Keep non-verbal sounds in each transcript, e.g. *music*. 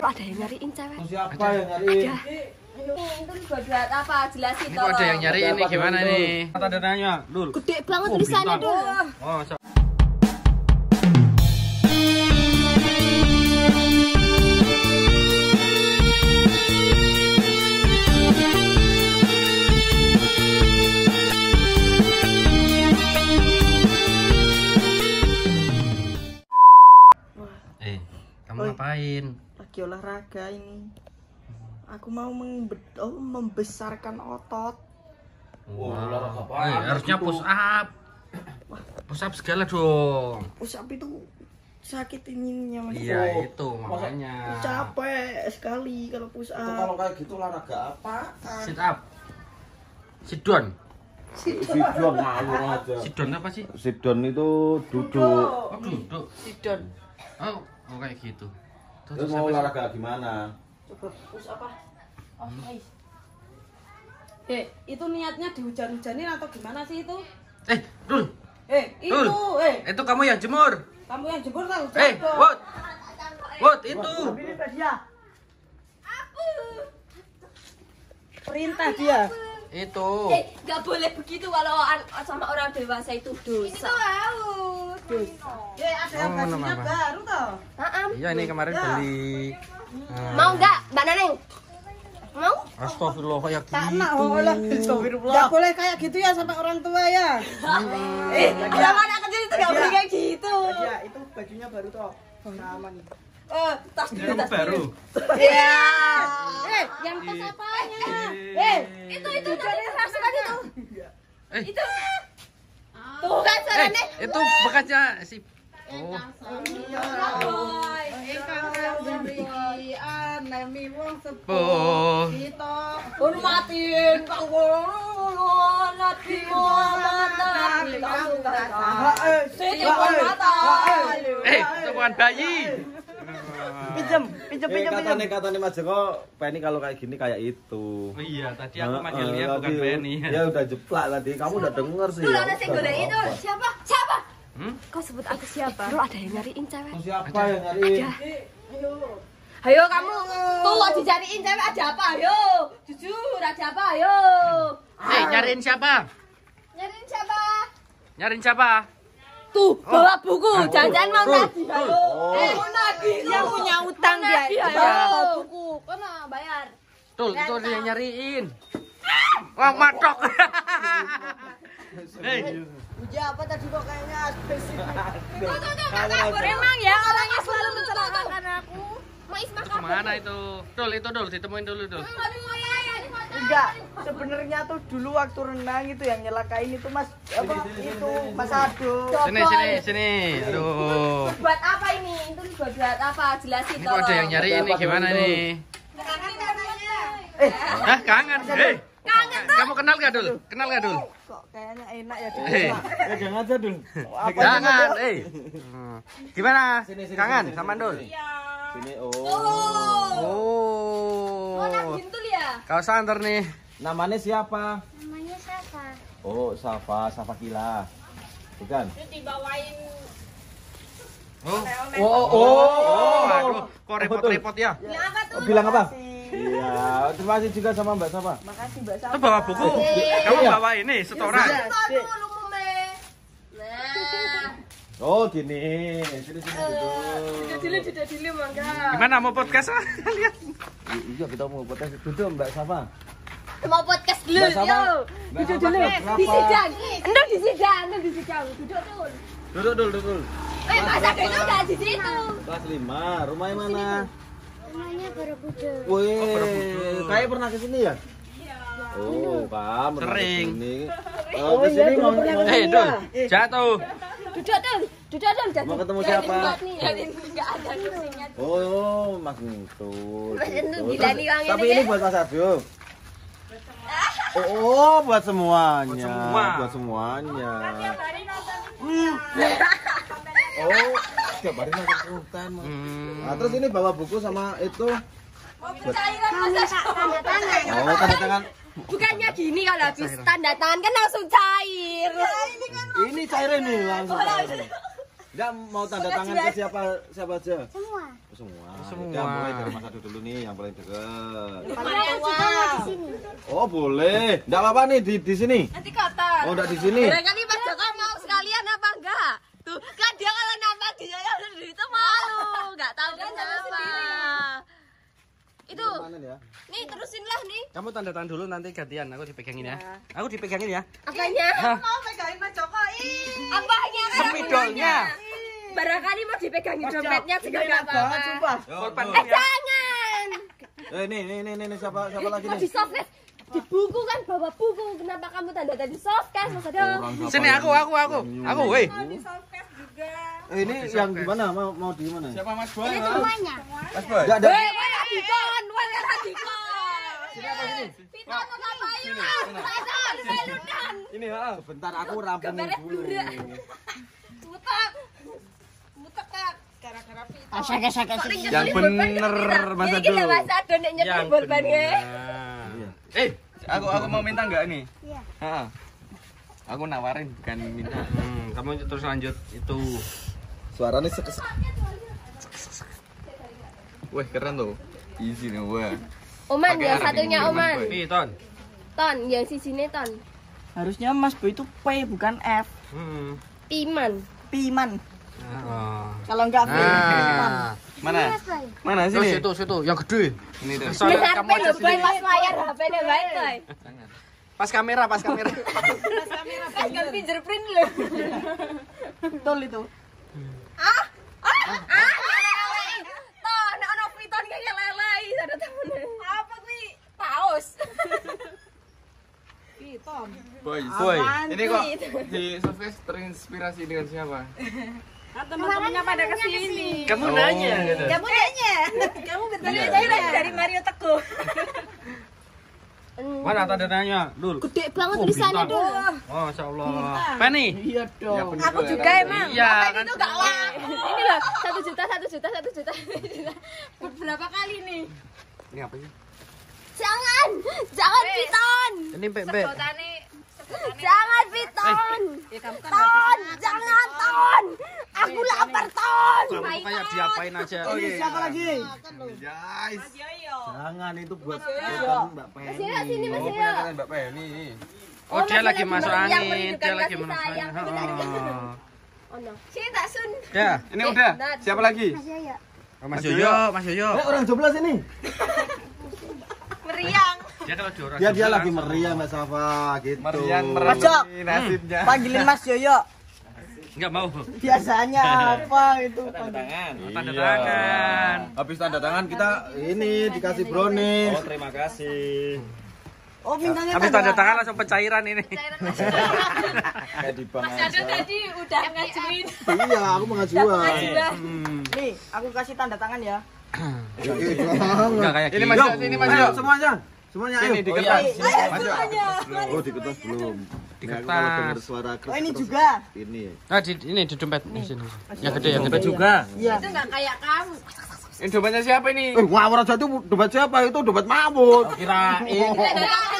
ada yang nyariin cewek. Siapa yang nyariin? Itu buat apa? Jelasin Ini kok ada yang nyari ini gimana nih? Kata dananya, Dul. Gede banget tulisannya. Oh, so- Eh, kamu Oi. ngapain? Lagi olahraga ini aku mau membe- oh, membesarkan otot olahraga apaan? Eh, harusnya push up. Push up segala dong. push up itu sakit ininya mas Iya, Oh, itu makanya. capek sekali kalau push Itu up kalau kayak gitu olahraga apa? Sit up. Sit down. Sidon ngawur aja. Sit down apa sih? Sidon itu duduk. Oh, duduk. sidon Oh, oh kayak gitu. Terus mau olahraga gimana? up ah oh, guys. Eh, itu niatnya dihujan-hujanin atau gimana sih itu? Eh, Dul. Eh, itu, Dul. eh, Itu kamu yang jemur. kamu yang jemur tahu Eh, Wot. Wot, itu. dia perintah dia Itu. Eh, nggak boleh begitu kalau sama orang dewasa itu dosa. Eh, ada yang Oh, bajunya nama apa? baru toh. Iya, ini kemarin beli. Nah. Mau nggak, Mbak Naneng? Mau? Astagfirullah kayak Tak gitu. nak, oh lah. Nggak boleh kayak gitu ya sama orang tua ya. Eh, sama anak kecil itu nggak boleh kayak gitu. ya itu bajunya baru toh sama nih Eh, tas dulu, tas baru. Iya. Eh, yang tas apanya? Eh, Itu itu tadi rasukan itu. Eh. Itu. Tuh kan Eh, sarane. itu bekasnya si Oh, anemi wong sepuh oh. kita Hormatin Kang eh. Eh, itu bukan bayi. Pinjam pinjam Eh, pinjam pinjam katanya katanya Mas Joko, Penny kalau kayak gini kayak itu. Oh iya, tadi aku manggilnya bukan tadi Penny. Ya udah jeplak tadi. Kamu udah denger sih. Dulu ya. ada itu. Siapa? Siapa? Hmm? Kau sebut aku siapa? Dulu ada yang nyariin cewek. Siapa yang nyariin? Ayo kamu tuh kok dicariin cewek ada apa? Ayo, jujur ada apa? Ayo. Eh, nyariin siapa? Nyariin siapa? Nyariin siapa? Tuh, bawa buku. Jangan mau Tuh, nagih. Ayo. Eh, mau nagih. yang punya utang dia ayo. buku. Kono bayar. Tuh, itu yang nyariin. Wah, matok. Hei, Uja apa tadi kok kayaknya spesifik Tuh, tuh, tuh, kata Memang ya orangnya selalu mencelakakan aku. Ismah itu ke mana itu? Dul, itu Dul, ditemuin dulu Dul. Aduh, ya, ya, enggak sebenarnya tuh dulu waktu renang itu yang nyelakain itu mas apa itu mas Ado Sini, sini, sini. Aduh. Buat apa ini? Itu buat buat apa? Jelasin Ini kok ada yang nyari ini gimana nih? eh Hah, kangen. Hei. Kamu kenal gak Dul? Kenal gak Dul? kok kayaknya enak ya Hei. Pegang aja dulu. apa Jangan, eh. Gimana? Sini, sini, Kangen sama Dul? sini. Sini oh. Oh, Oh. tuh ya. Kau santer nih. Namanya siapa? Namanya siapa? Oh, Safa, Safa Kila. Bukan? Oh. Oh, oh, oh. Aduh, kok repot-repot ya? Oh, bilang apa? Iya, terima kasih juga sama Mbak Safa. makasih mbak Itu bawa buku. Kamu bawa ini setoran. Nah, Oh, gini. Sini sini duduk. dulu sudah dulu mangga. Gimana mau podcast? *laughs* Lihat. Iya, kita mau podcast. Duduk Mbak Safa. Mau podcast dulu, yo. Mbak Duduk dulu. Di sidang. Endor di sidang, endor di sidang. Duduk dulu. Duduk dulu, duduk dulu. Eh, masa itu enggak di situ. Kelas 5, rumahnya mana? Namanya Borobudur. Wih, kayak pernah ke sini ya? Oh, kan pernah Sering. Oh, ke sini mau, mau, Eh, Dul. Jatuh. Duduk dulu. Duduk dulu. Jadi. Mau ketemu siapa? enggak ada kursinya. Oh, Mas Ntul. Mas Ntul Gitu. gila Terus- nih Tapi ini, ya. buat Mas Arjo. Oh, oh, buat semuanya. Buat semua. Buat semuanya. Oh, tiap hari nonton hutan. Mas. Hmm. Nah, terus ini bawa buku sama itu. Cairan masa tanda tangan. Oh, tanda tangan. Bukannya gini kalau habis tanda tangan kan langsung cair. Ini cair ini langsung. Enggak mau tanda tangan ke siapa siapa aja? Semua. Semua. Semua. Ya, mulai dari Mas Adu dulu nih yang paling dekat. Di. Oh, boleh. Enggak apa-apa nih di di sini. Nanti kotor. Oh, enggak di sini. Barangkali Mas Joko mau sekalian apa enggak? Tuh, kan dia kalau nampak dia yang sendiri itu malu. Enggak tahu kan apa. Itu, ya? nih terusin lah nih. Kamu tanda tangan dulu nanti gantian. Aku dipegangin ya. Aku dipegangin ya. Apanya? Mau pegangin Mas Joko. Ih. Apanya? Spidolnya. Barangkali mau dipegangin dompetnya juga banget, apa-apa. Eh, jangan. Eh, nih nih nih nih siapa siapa lagi nih? di softcase? Di buku kan bawa buku. Kenapa kamu tanda tanda di softcase? Mas Sini yang aku aku aku. Aku. Eh, ini yang di mana? Mau mau di mana? Siapa Mas Boy? Ini semuanya. Mas Boy. Enggak Piton apa Bayu? Sadar, belunan. Ini heeh. Bentar aku rampungin dulu. burak. Mutak. Mutak, Kak. Gara-gara piton. Asak asak asak. Yang bener Mas Ini kita Adu. Mas nek nyetir ya. Eh, aku aku mau minta enggak nih? Iya. Heeh. Aku nawarin bukan minta. Hmm, kamu terus lanjut itu. Suaranya sekes. Wah, keren tuh. Easy nih, wah. Oman, Pakai yang satunya Oman. Boy. Piton. Ton, yang si sini Ton. Harusnya Mas Boy itu P bukan F. Hmm. Piman. Piman. Oh. Kalau enggak V. Nah. Mana? Mana Terus sini? situ situ yang gede. Ini tuh. Soalnya Mas kamu aja sini. pas layar HP-nya baik, Boy. Pas kamera, pas kamera. *laughs* Pas kan fingerprint lho. Betul itu. Ah, lele. Ton, nek ono piton kayak lele, ada temen. Apa kuwi? Paus. Boy, boy. Apaan Ini kok *laughs* di surface terinspirasi dengan siapa? Teman-temannya pada ke sini. Kamu Oh. nanya gitu. Kamu nanya. *laughs* Kamu betul Iya. saya lagi dari Mario Teguh. *laughs* Mana tanda tangannya, Dul? Gede banget Oh, tulisannya dulu. Oh, Masya Allah. Penny. Iya dong. Aku juga emang. Iya, kan itu gak lah. Ini loh, satu juta, satu juta, satu juta. Berapa kali nih? Ini apa sih? Jangan, jangan Piton. Ini Mbak. Jangan Piton. Ton, jangan Ton. Aku lapar Ton. Kamu kayak diapain aja. Oke. Siapa lagi? Guys. Jangan itu buat bukan Mbak Penny. Yoyo sini Mas Oh, Yoyo. Mbak Penny. Oh, dia Mas lagi Yoyo masuk angin. Dia lagi masuk angin. Oh. Oh no. Sini tak sun. Ya, Ini udah. Siapa lagi? Mas Yoyo. Mas Yoyo, Mas Yoyo. Eh, orang jeblas ini. Meriang. Dia kalau di orang Dia dia lagi meriah Mbak Safa gitu. Mas Jok. merenungi nasibnya. Panggilin Mas Yoyo. Enggak mau. Biasanya apa itu? Tangan. Tanda tangan. Habis tanda tangan kita ini dikasih brownies. Oh, terima kasih. Oh, mintanya Habis tanda tangan langsung pencairan ini. Kayak di bank aja. tadi udah ngajuin. Iya, aku mengajuan. Nih, aku kasih tanda tangan ya. Ya, iya. Enggak kayak Ini gini. Mas Yo, Jok, ini Mas ayo, Jok. semuanya. Semuanya ayo. Sini di Oh, kertas. iya. Sini, Mas Jok. Oh, di kertas belum. Di kertas. Suara Oh, ini juga. Ini. Ah, di, ini di dompet di sini. Yang gede, yang gede. Iya. Itu nggak kayak kamu. Ini dompetnya siapa ini? Eh, ngawur aja itu dompet siapa? Itu dompet Mahmud. Kirain. *laughs*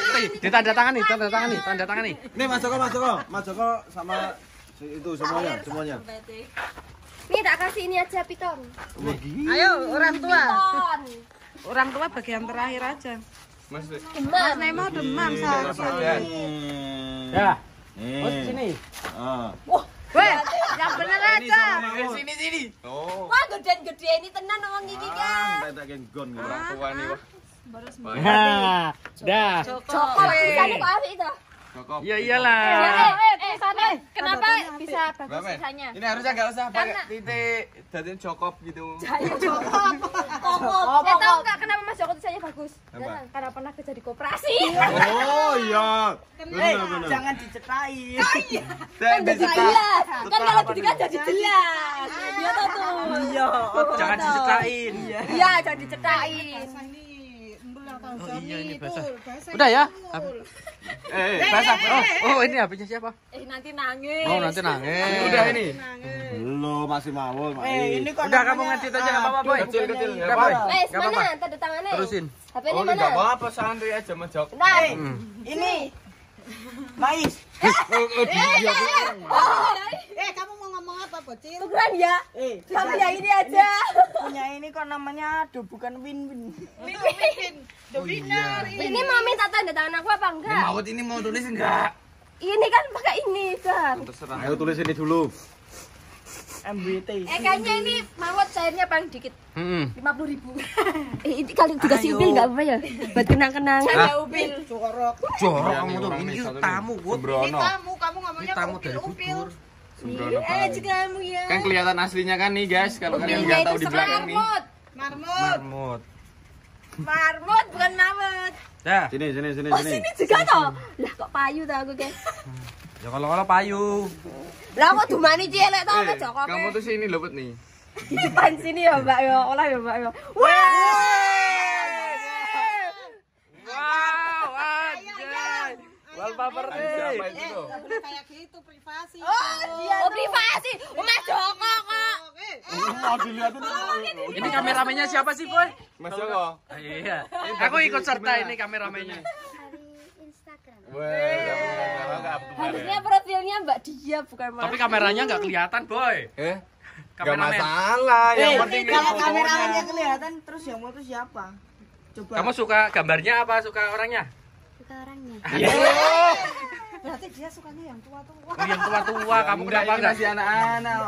Nih, di tanda tangan nih, tanda tangan nih, tanda tangan nih. Nih Mas Joko, Mas Joko, Mas Joko sama itu semuanya, semuanya. Nih tak kasih ini aja Piton. Ayo, orang tua. Piton. Orang tua bagian terakhir aja. Mas. Demam. Nemo demam seharusnya. Ya. Nih. Oh, sini. Ah. Weh, yang bener aja. Sini sini. Oh. Wah, gede-gede ini tenan ngomong gigi kan. tak. Orang tua nih, wah. Nah, dah. Joko tulisannya kok asik itu. Cokop. Ya iyalah. Eh, eh. Kenapa bisa bagus ya? tulisannya? Ini harusnya nggak usah pakai titik, jadi cokop gitu. Kokop. Saya tahu nggak kenapa Mas Joko tulisannya bagus? Karena pernah kerja di koperasi. Oh iya. Eh, jangan diceritain. Dan Jadi jelas. Kan kalau pendidikan jadi jelas. Iya toh tuh. Iya. Jangan diceritain. Iya, jangan diceritain. Oh iya ini basah. Udah ya? Apa- Eh, eh, basah. Oh, oh ini HP-nya siapa? Eh, nanti nangis. Oh, nanti nangis. Ini udah ini. Belum masih mau, Mak. Eh, ini kok Udah kamu ngedit aja enggak apa-apa, Boy. Kecil kecil Nggak nggak apa-apa. apa-apa. mana tanda tangannya? Terusin. HP-nya Oh, mana? nggak apa-apa, santai aja Jok. Nah, Ini. Mais. Eh, apa? bocil? Tukeran ya. Eh, Kamu yang ini aja. punya ini kok namanya aduh bukan win-win. *laughs* Ini mau minta tanda tangan aku apa enggak? Maut ini mau tulis enggak? Ini kan pakai ini kan. Terserah. Ayo tulis ini dulu. MBT. Eh kayaknya ini mawat cairnya paling dikit. Hmm. lima puluh ribu. *laughs* eh ini kali dikasih upil nggak apa ya? Buat kenang-kenangan. Hah? Upil, corok. Jorok kamu tuh. Ini tamu, Bud. Sembrono. Kamu, kamu Ini ngomongnya tamu Sembrono. Eh juga kamu ya. Kan kelihatan aslinya kan nih guys, kalau kalian Upilnya nggak tahu di belakang nih. Marmut. Marmut. Marmut bukan mawat. Dah. Sini sini sini Oh sini. sini juga toh. Lah kok payu tau aku guys. Ya kalau kalau payu. Lah kok dumani cilik tau Eh, apa Joko? kamu tuh sini loh Bet nih. Depan sini ya Mbak ya. Olah ya Mbak ya. Wah. Wow, anjay. Wallpaper Siapa itu? Nggak boleh kayak gitu, privasi. Oh privasi. Mas Joko kok. Mau dilihatin. Ini kameramennya siapa sih, Boy? Mas Joko. Iya. Aku ikut serta ini kameramennya. Dari Instagram. Harusnya profilnya Mbak Dia bukan Mas. Tapi kameranya nggak kelihatan, Boy. Eh, Gak masalah, yang Eh, penting kalau kameranya kelihatan terus yang foto siapa? Coba. Kamu suka gambarnya apa suka orangnya? Suka orangnya. *laughs* Berarti dia sukanya yang tua-tua. Oh, yang tua-tua, *laughs* kamu Enggak, kenapa ini enggak? masih anak-anak.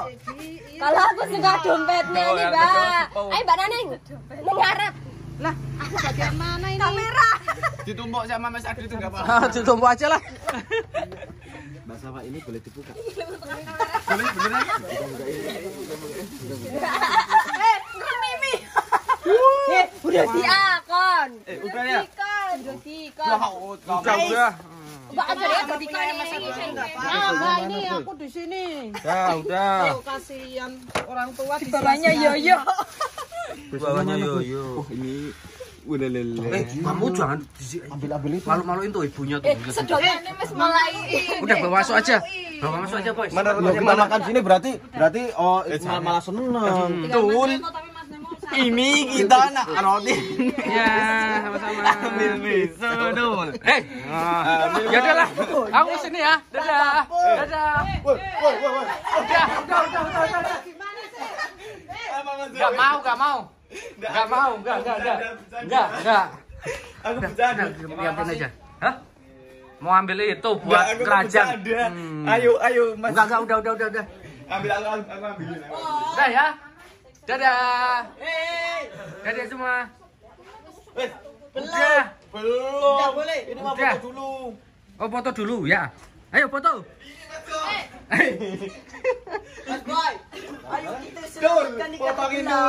Kalau aku suka dompetnya Oh, nih, Mbak. Oh. Ayo Mbak Naneng. Neng ngarep. Lah, aku *laughs* bagian mana ini? Kamera. Ditumpuk sama Mas Adi itu enggak apa-apa. Ah, Tutup aja lah. Bahasa Pak ini boleh dibuka. Boleh beneran? Eh, Mimi. Eh, udah diakon. Eh, udah ya? Dikon. Udah, udah. Mbak aja ya udah dikon. Nah, ini aku di sini. Ya, udah. Kasihan orang tua di Bawahnya yoyo. Bawahnya yoyo. Oh ini udah lele. Eh, kamu jangan Ambil ambil itu. malu-maluin tuh ibunya tuh. Eh, sedotannya mas mulai. Udah bawa masuk aja. Bawa masuk aja, Boy. Mana kita makan sini berarti berarti oh malah, malah seneng. Betul. Ini kita nak roti. Ya, sama-sama. Ambil Betul. Eh, ya udah lah. Aku sini ya. Dadah. Dadah. Woi woi woi woi. Udah, udah, udah, udah, udah. Gak mau, gak mau. Gak mau, gak, gak, gak. Gak, gak. Aku bercanda. aja. Hah? Mau ambil itu buat Enggak, kerajaan. Hmm. Ayo, ayo, Mas. Enggak, enggak, udah, udah, udah, udah. Ambil aku, aku, aku ambilin. Udah ya. Dadah. Dadah semua. Udah. Belum. Enggak boleh. Ini mau foto dulu. Oh, foto dulu ya. Ayo foto. Mas Boy. Ayo kita selamatkan ikan kita.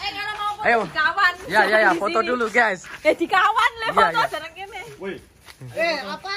Eh, kalau mau foto Ayo. di kawan. Ya, ya, ya, foto dulu, guys. Eh, di kawan le Iya, foto iya. jarang kene. Woi, Eh, apa?